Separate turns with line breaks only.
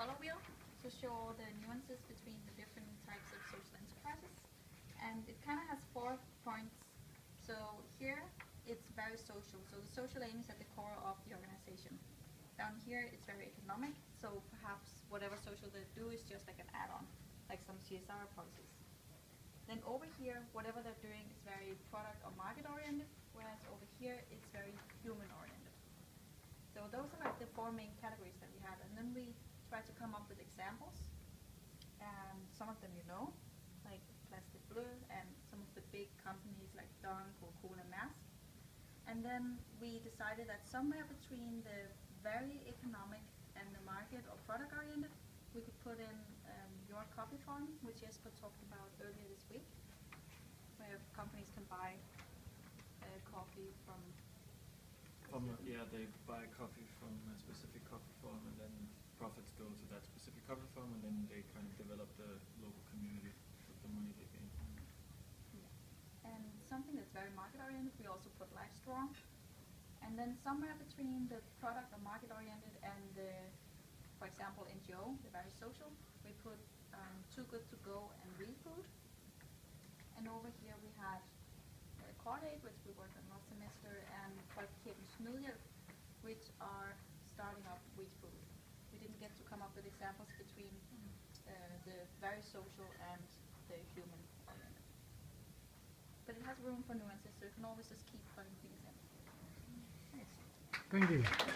color wheel to show the nuances between the different types of social enterprises. And it kind of has four points. So here, it's very social. So the social aim is at the core of the organization. Down here, it's very economic. So perhaps whatever social they do is just like an add-on, like some CSR policies. Then over here, whatever they're doing is very product or market oriented, whereas over here, it's very human oriented. So those are like the four main categories that we have, we try to come up with examples. And some of them you know, like Plastic Blue, and some of the big companies like Dunk or Cool and Mask. And then we decided that somewhere between the very economic and the market or product oriented, we could put in um, your coffee farm, which Jesper talked about earlier this week, where companies can buy uh, coffee from.
From, yeah, they buy coffee from a specific coffee farm and then profits go to that specific coffee farm and then they kind of develop the local community with the money they gain.
And something that's very market oriented, we also put LifeStraw. And then somewhere between the product or market oriented and the, for example, NGO, the very social, we put um, Too Good to Go and Real Food. And over here we had uh, Coordate, which we worked on last semester, and Folkekirkens Nødhjælp, which are starting up wheat food. We didn't get to come up with examples between uh, the very social and the human oriented. But it has room for nuances, so you can always just keep putting things in.
Thank you.